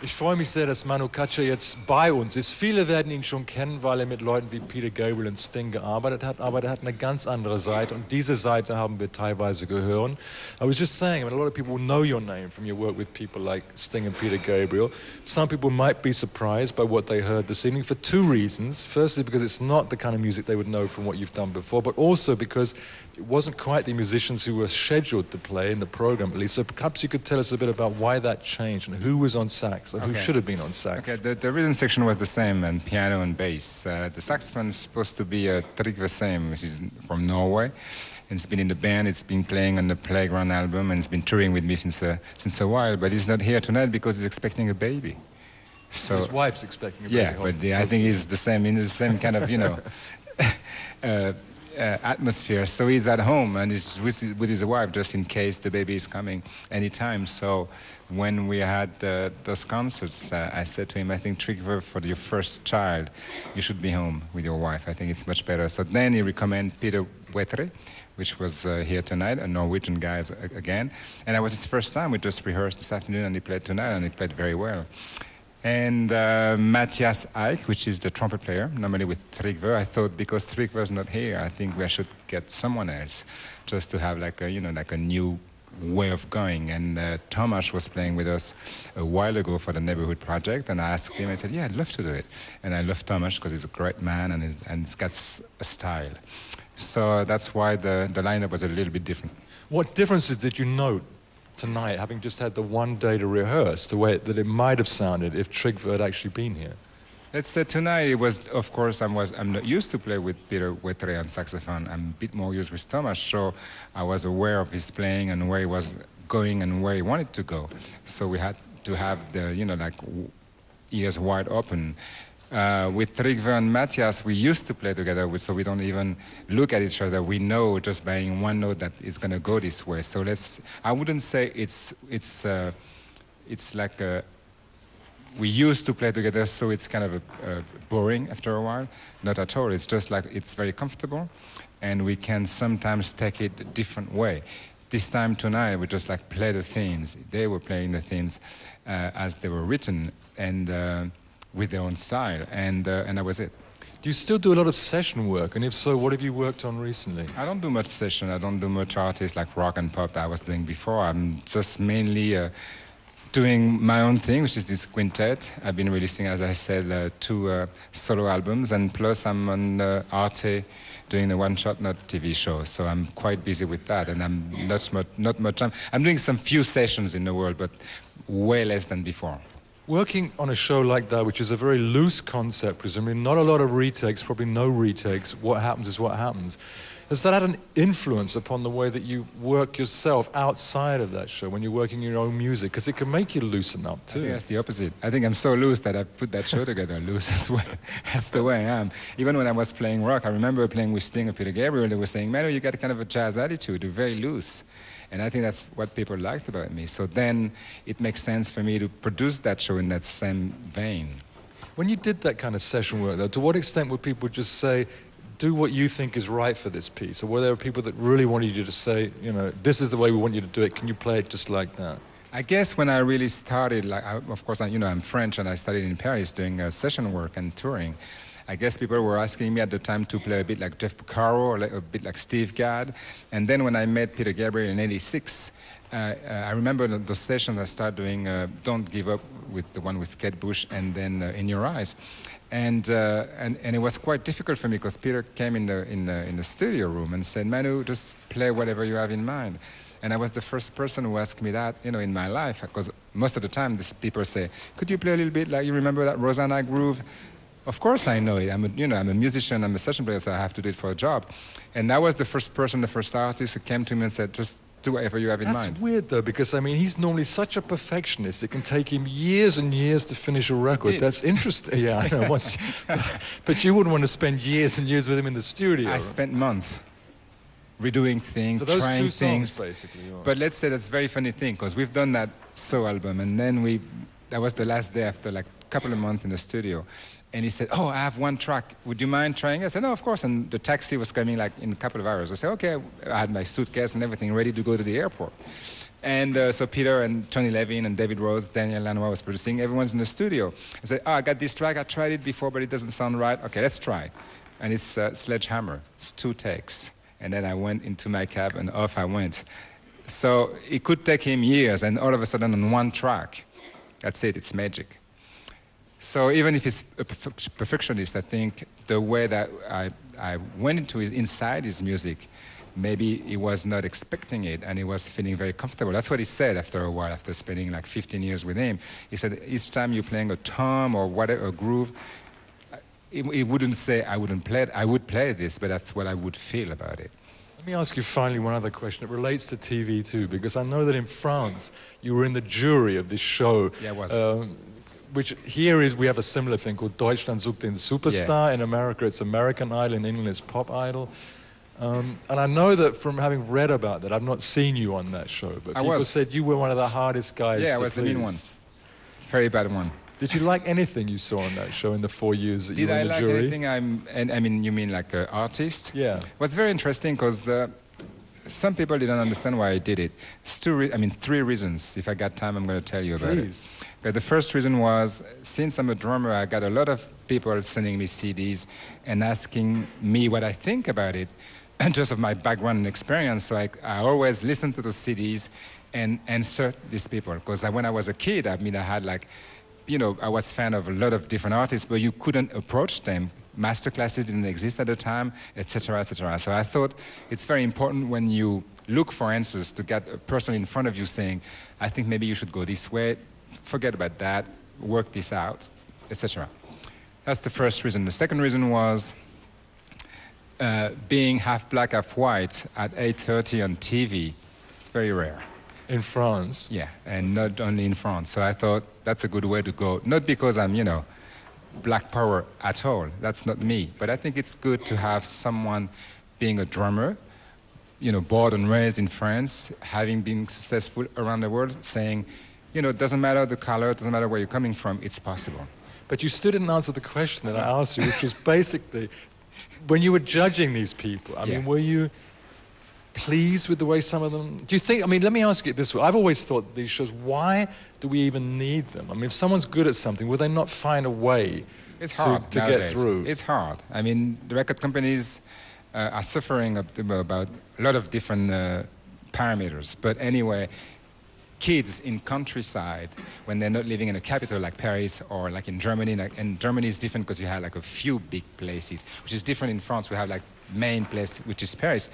Ich freue mich sehr, dass Manu Katché jetzt bei uns ist. Viele werden ihn schon kennen, weil er mit Leuten wie Peter Gabriel und Sting gearbeitet hat, aber er hat eine ganz andere Seite und diese Seite haben wir teilweise gehört. I was just saying, I mean, a lot of people know your name from your work with people like Sting and Peter Gabriel. Some people might be surprised by what they heard this evening for two reasons. Firstly, because it's not the kind of music they would know from what you've done before, but also because it wasn't quite the musicians who were scheduled to play in the program, at least. So perhaps you could tell us a bit about why that changed and who was on sax and Okay. who should have been on sax. Okay, the, the rhythm section was the same, and piano and bass. Uh, the saxophone is supposed to be uh, Trygve Sem, which is from Norway. It's been in the band, it's been playing on the Playground album, and it's been touring with me since, uh, since a while, but he's not here tonight because he's expecting a baby. So, His wife's expecting a baby. yeah, baby. but the, I think he's the same, in the same kind of, you know, uh, atmosphere. So he's at home and he's with, his- with his wife just in case the baby is coming anytime. So when we had uh, those concerts, uh, I said to him, I think Trygve, for your first child, you should be home with your wife. I think it's much better. So then he recommended Petter Wettre, which was uh, here tonight, a Norwegian guy again. And it was his first time. We just rehearsed this afternoon and he played tonight and he played very well. And uh, Mathias Eick, which is the trumpet player, normally with Trygve. I thought because Trygve is not here, I think we should get someone else, just to have like a you know like a new way of going. And uh, was playing with us a while ago for the neighborhood project, and I asked him. I said, "Yeah, I'd love to do it." And I love Tomasz because he's a great man and he's, and he's got a style. So that's why the the lineup was a little bit different. What differences did you note tonight, having just had the one day to rehearse, the way that it might have sounded if Trygve had actually been here? Let's say tonight it was, of course, I was, I'm not used to play with Petter Wettre on saxophone. I'm a bit more used with Thomas, so I was aware of his playing and where he was going and where he wanted to go. So we had to have the, you know, like ears wide open. Uh, with Trygve and Mathias, we used to play together, so we don't even look at each other. We know just by one note that it's going to go this way. So let's, I wouldn't say it's, it's, uh, it's like a, we used to play together, so it's kind of a, uh, boring after a while. Not at all. It's just like it's very comfortable, and we can sometimes take it a different way. This time tonight, we just like play the themes. They were playing the themes uh, as they were written and uh, with their own style, and uh, and that was it. Do you still do a lot of session work? And if so, what have you worked on recently? I don't do much session. I don't do much artists like rock and pop that I was doing before. I'm just mainly uh, doing my own thing, which is this quintet. I've been releasing, as I said, uh, two uh, solo albums, and plus I'm on uh, Arte doing the One Shot Not TV show. So I'm quite busy with that, and I'm not much, not much time. I'm doing some few sessions in the world, but way less than before. Working on a show like that, which is a very loose concept, presumably not a lot of retakes, probably no retakes, what happens is what happens. Has that had an influence upon the way that you work yourself outside of that show when you're working your own music? Because it can make you loosen up too. that's the opposite. I think I'm so loose that I put that show together loose as well. That's the way I am. Even when I was playing rock, I remember playing with Sting and Peter Gabriel. They were saying, "Manu, you got kind of a jazz attitude. You're very loose." And I think that's what people liked about me. So then it makes sense for me to produce that show in that same vein. When you did that kind of session work, though, to what extent would people just say, do what you think is right for this piece? Or were there people that really wanted you to say, you know, this is the way we want you to do it, can you play it just like that? I guess when I really started, like, I, of course, I, you know, I'm French and I studied in Paris doing uh, session work and touring. I guess people were asking me at the time to play a bit like Jeff Porcaro or a bit like Steve Gadd. And then when I met Peter Gabriel in '86, uh, uh, I remember the, sessions I started doing uh, "Don't Give Up" with the one with Kate Bush, and then uh, "In Your Eyes." And, uh, and, and it was quite difficult for me because Peter came in the, in, the, in the studio room and said, Manu, just play whatever you have in mind. And I was the first person who asked me that, you know, in my life, because most of the time these people say, could you play a little bit like you remember that Rosanna groove? Of course I know it. I'm a, you know, I'm a musician, I'm a session player, so I have to do it for a job. And that was the first person, the first artist who came to me and said, just do whatever you have in That's mind. weird though, because I mean, he's normally such a perfectionist. It can take him years and years to finish a record. That's interesting. Yeah, I know. Once, but you wouldn't want to spend years and years with him in the studio. I spent months redoing things, those trying two things. songs. But let's say that's a very funny thing because we've done that so album, and then we that was the last day after like couple of months in the studio, and he said, "Oh, I have one track. Would you mind trying?" it?" I said, "No, of course." And the taxi was coming like in a couple of hours. I said, "Okay." I had my suitcase and everything ready to go to the airport. And uh, so Peter and Tony Levin and David Rhodes, Daniel Lanois was producing. Everyone's in the studio. I said, oh, I got this track. I tried it before, but it doesn't sound right. Okay, let's try. And it's uh, Sledgehammer. It's two takes. And then I went into my cab and off I went. So it could take him years, and all of a sudden on one track, that's it, it's magic. So even if he's a perfectionist, I think the way that I, I went into his, inside his music, maybe he was not expecting it and he was feeling very comfortable. That's what he said after a while, after spending like 15 years with him. He said each time you're playing a tom or whatever, a groove, he, he wouldn't say I wouldn't play it. I would play this, but that's what I would feel about it. Let me ask you finally one other question. It relates to TV too, because I know that in France you were in the jury of this show. Yeah, it was. Um, which here is we have a similar thing called Deutschland sucht den Superstar. Yeah. In America, it's American Idol. In England, it's Pop Idol. Um, and I know that from having read about that, I've not seen you on that show, but I people was. said you were one of the hardest guys. Yeah, I was please. the mean one. Very bad one. Did you like anything you saw on that show in the four years that Did you were I in the like jury? anything? I'm, and I mean, you mean like an artist? Yeah. It was very interesting because some people didn't understand why I did it. It's two I mean, three reasons. If I got time, I'm going to tell you about Please. it. But the first reason was, since I'm a drummer, I got a lot of people sending me CDs and asking me what I think about it, just of my background and experience. So I, I always listen to the CDs and answer these people. Because when I was a kid, I mean, I had like you know, I was fan of a lot of different artists, but you couldn't approach them. Master classes didn't exist at the time, etc., etc. So I thought it's very important when you look for answers to get a person in front of you saying, I think maybe you should go this way, forget about that, work this out, etc. That's the first reason. The second reason was uh, being half black, half white at 8.30 on TV. It's very rare. In France? Yeah, and not only in France. So I thought that's a good way to go. Not because I'm, you know, black power at all. That's not me. But I think it's good to have someone being a drummer, you know, born and raised in France, having been successful around the world, saying, you know, it doesn't matter the color, it doesn't matter where you're coming from, it's possible. But you still didn't answer the question that I asked you, which was basically, when you were judging these people, I yeah. mean, were you pleased with the way some of them do you think i mean let me ask you this way. I've always thought these shows why do we even need them? I mean if someone's good at something will they not find a way it's to, hard to get through? It's hard. I mean the record companies uh, are suffering about a lot of different uh, parameters. But anyway kids in countryside when they're not living in a capital like Paris or like in Germany. Like, and Germany is different because you have like a few big places, which is different in France. We have like main place, which is Paris,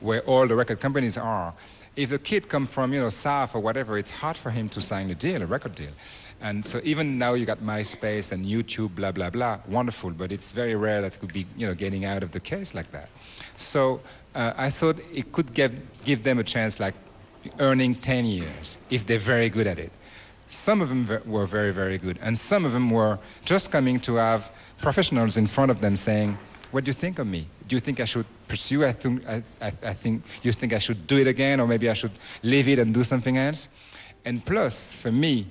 where all the record companies are. If the kid comes from, you know, South or whatever, it's hard for him to sign a deal, a record deal. And so even now you got MySpace and YouTube, blah, blah, blah, wonderful, but it's very rare that could be, you know, getting out of the case like that. So uh, I thought it could give, give them a chance like earning 10 years if they're very good at it. Some of them were very, very good, and some of them were just coming to have professionals in front of them saying, what do you think of me? Do you think I should pursue? I think, I, I, think you think I should do it again, or maybe I should leave it and do something else. And plus, for me,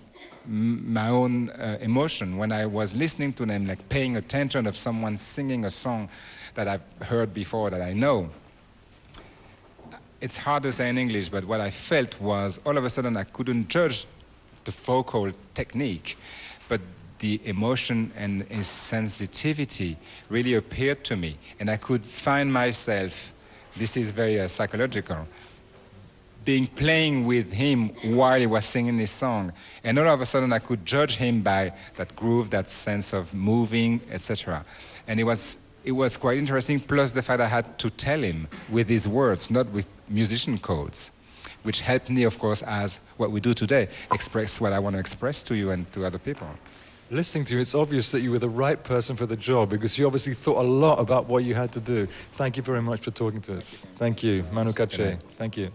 my own uh, emotion when I was listening to them, like paying attention of someone singing a song that I've heard before that I know. It's hard to say in English, but what I felt was all of a sudden I couldn't judge the vocal technique, but the emotion and sensitivity really appeared to me. And I could find myself, this is very uh, psychological, being playing with him while he was singing this song. And all of a sudden I could judge him by that groove, that sense of moving, etc. And it was, it was quite interesting, plus the fact I had to tell him with his words, not with musician codes which helped me, of course, as what we do today, express what I want to express to you and to other people listening to you, it's obvious that you were the right person for the job because you obviously thought a lot about what you had to do. Thank you very much for talking to us. Thank you, Manu Katché. Thank you.